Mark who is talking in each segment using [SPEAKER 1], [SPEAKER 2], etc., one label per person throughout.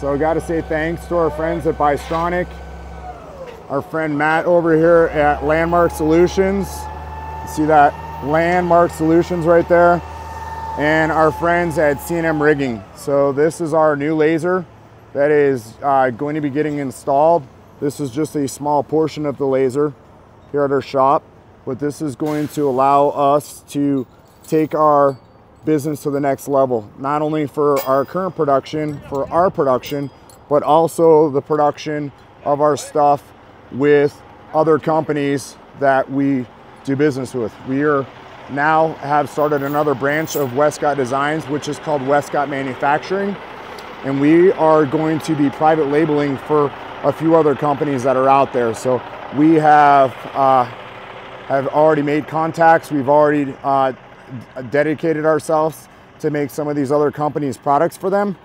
[SPEAKER 1] So I got to say thanks to our friends at Bystronic, our friend Matt over here at Landmark Solutions. see that Landmark Solutions right there, and our friends at C&M Rigging. So this is our new laser that is uh, going to be getting installed. This is just a small portion of the laser here at our shop, but this is going to allow us to take our business to the next level, not only for our current production, for our production, but also the production of our stuff with other companies that we do business with. We are now have started another branch of Westcott Designs, which is called Westcott Manufacturing. And we are going to be private labeling for a few other companies that are out there. So we have uh, have already made contacts. We've already uh, dedicated ourselves to make some of these other companies products for them.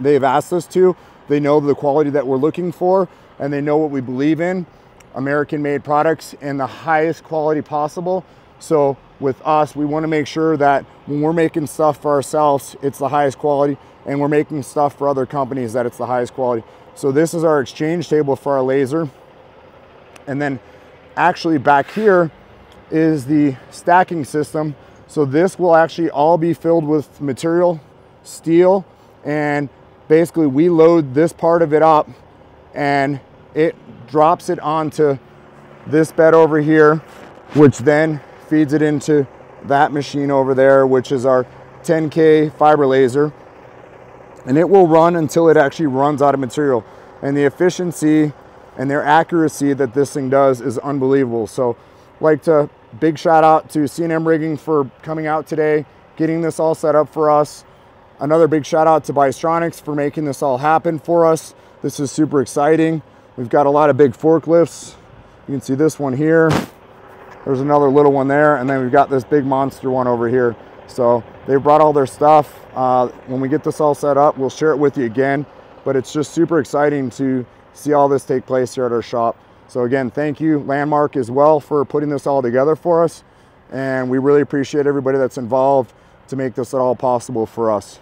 [SPEAKER 1] They've asked us to. They know the quality that we're looking for and they know what we believe in. American made products in the highest quality possible. So with us, we want to make sure that when we're making stuff for ourselves, it's the highest quality and we're making stuff for other companies that it's the highest quality. So this is our exchange table for our laser. And then actually back here is the stacking system so this will actually all be filled with material, steel, and basically we load this part of it up and it drops it onto this bed over here, which then feeds it into that machine over there, which is our 10K fiber laser. And it will run until it actually runs out of material. And the efficiency and their accuracy that this thing does is unbelievable. So like to big shout out to C&M Rigging for coming out today, getting this all set up for us. Another big shout out to Bystronics for making this all happen for us. This is super exciting. We've got a lot of big forklifts. You can see this one here. There's another little one there. And then we've got this big monster one over here. So they brought all their stuff. Uh, when we get this all set up, we'll share it with you again. But it's just super exciting to see all this take place here at our shop. So again, thank you Landmark as well for putting this all together for us. And we really appreciate everybody that's involved to make this at all possible for us.